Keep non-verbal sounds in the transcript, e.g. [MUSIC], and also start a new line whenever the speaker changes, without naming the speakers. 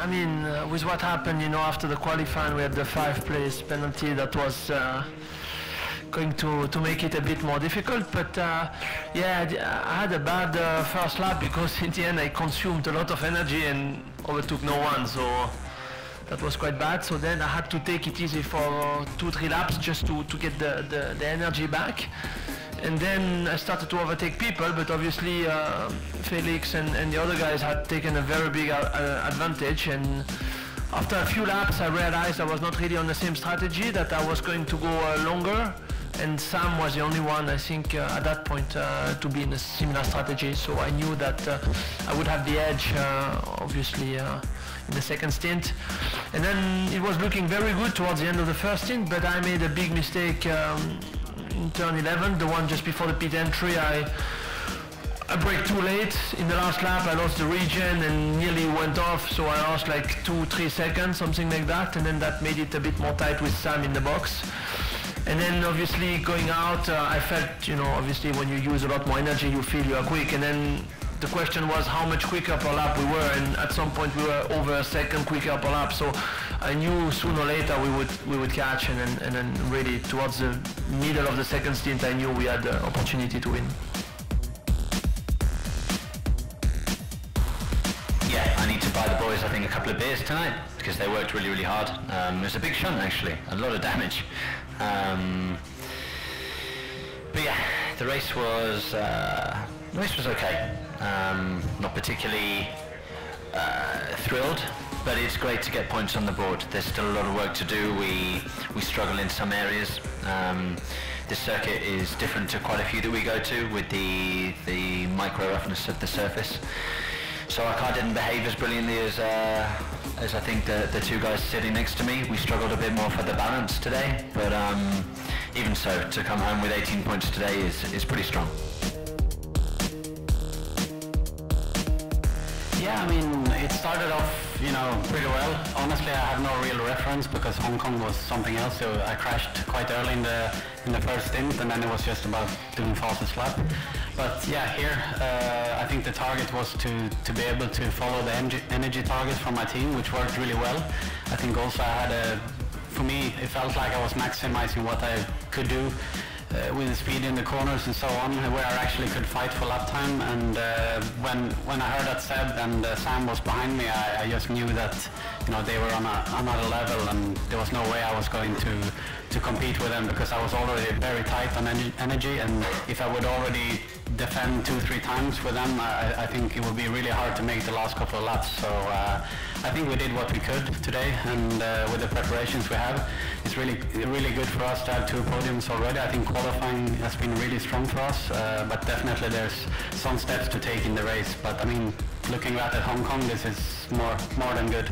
I mean, uh, with what happened, you know, after the qualifying, we had the five place penalty that was uh, going to, to make it a bit more difficult. But uh, yeah, I had a bad uh, first lap because [LAUGHS] in the end I consumed a lot of energy and overtook no one. So that was quite bad. So then I had to take it easy for two, three laps just to, to get the, the, the energy back. And then I started to overtake people, but obviously uh, Felix and, and the other guys had taken a very big uh, uh, advantage. And after a few laps, I realized I was not really on the same strategy, that I was going to go uh, longer. And Sam was the only one, I think, uh, at that point uh, to be in a similar strategy. So I knew that I would have the edge, obviously, in the second stint. And then it was looking very good towards the end of the first stint, but I made a big mistake um, in turn 11, the one just before the pit entry. I I brake too late. In the last lap, I lost the regen and nearly went off, so I lost like two, three seconds, something like that, and then that made it a bit more tight with Sam in the box. And then obviously going out, uh, I felt, you know, obviously when you use a lot more energy, you feel you are quick. And then the question was how much quicker per lap we were, and at some point we were over a second quicker per lap. So I knew sooner or later we would we would catch, and then, and then really towards the middle of the second stint, I knew we had the opportunity to win.
Yeah, I need to buy the boys, I think, a couple of beers tonight because they worked really, really hard. Um, it was a big shunt, actually, a lot of damage. Um, but yeah, the race was uh, the race was okay. Um, not particularly uh, thrilled, but it's great to get points on the board. There's still a lot of work to do. We we struggle in some areas. Um, this circuit is different to quite a few that we go to with the the micro roughness of the surface. So our car didn't behave as brilliantly as uh, as I think the the two guys sitting next to me. We struggled a bit more for the balance today, but um, even so, to come home with 18 points today is is pretty strong.
Yeah, I mean, it started off, you know, pretty well. Honestly, I have no real reference because Hong Kong was something else. So I crashed quite early in the in the first stint, and then it was just about doing fastest lap. But yeah, here uh, I think the target was to to be able to follow the energy, energy targets from my team, which worked really well. I think also I had a, for me, it felt like I was maximizing what I could do uh, with speed in the corners and so on, where I actually could fight for lap time. And uh, when when I heard that Seb and uh, Sam was behind me, I, I just knew that you know they were on a, another level, and there was no way I was going to to compete with them because I was already very tight on ener- energy, and if I would already defend two three times with them, I, I think it would be really hard to make the last couple of laps. So. I think we did what we could today, and uh, with the preparations we have, it's really really good for us to have two podiums already. I think qualifying has been really strong for us, uh, but definitely there's some steps to take in the race. But I mean, looking at Hong Kong, this is more more than good.